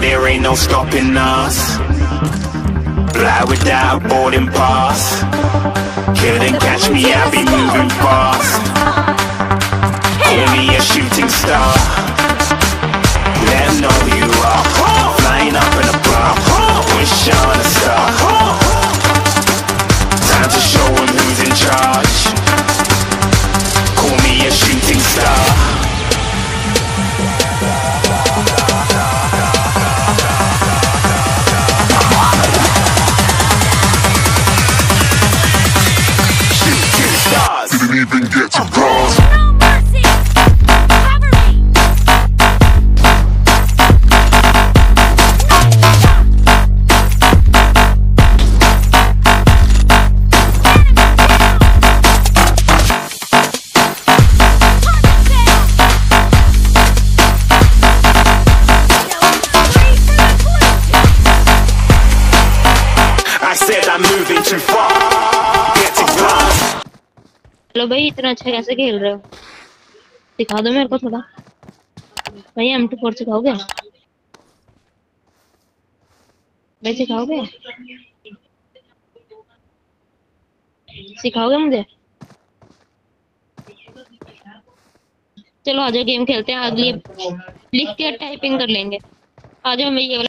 there ain't no stopping us. Fly without boarding pass. Couldn't catch me, I'll be moving fast. Me a shooting star. Even get to oh, bronze. No mercy! Cover me! I said I'm moving too far. Hello भाई, इतना अच्छा कैसे खेल रहे हो? सिखा दो मेरे को थोड़ा। भाई एम टू फोर सिखाओगे? भाई, सिखाओगे? सिखाओगे मुझे? चलो आ जाओ गेम खेलते हैं। अगली लिख के टाइपिंग कर लेंगे। आ जाओ ये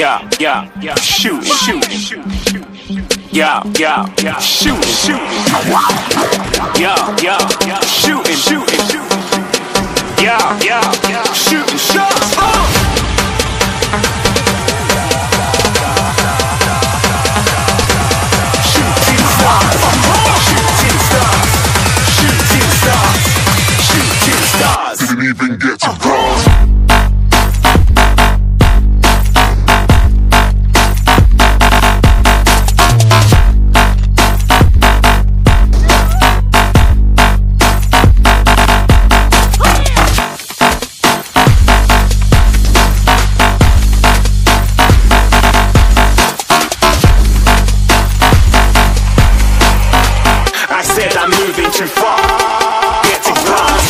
Yeah, yeah, yeah. Shoot, shoot, shoot, shoot. Yeah, yeah, yeah. Shoot, shoot. Yeah, yeah, yeah. Shooting, shooting, shooting. Yeah, yeah, yeah. Shooting shots. Oh! Didn't even get to uh. Moving too far. Get to.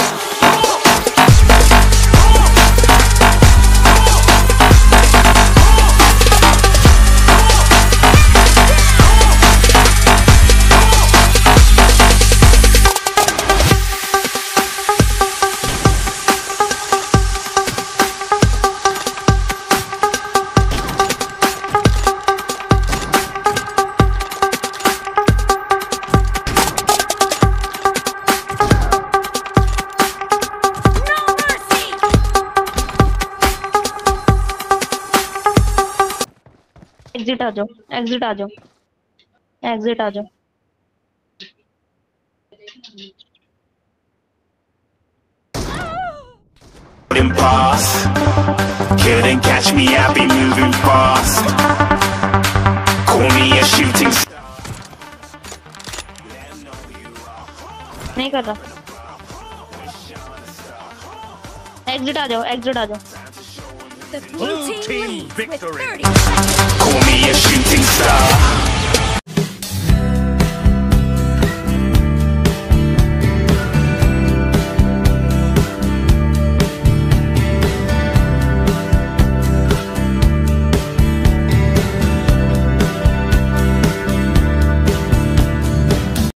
Exit आ जाओ exit आ जाओ exit आ जाओ। नहीं कर रहा। Exit आ जाओ एग्जिट आ जाओ। The blue team leads with 30 Call me a shooting star.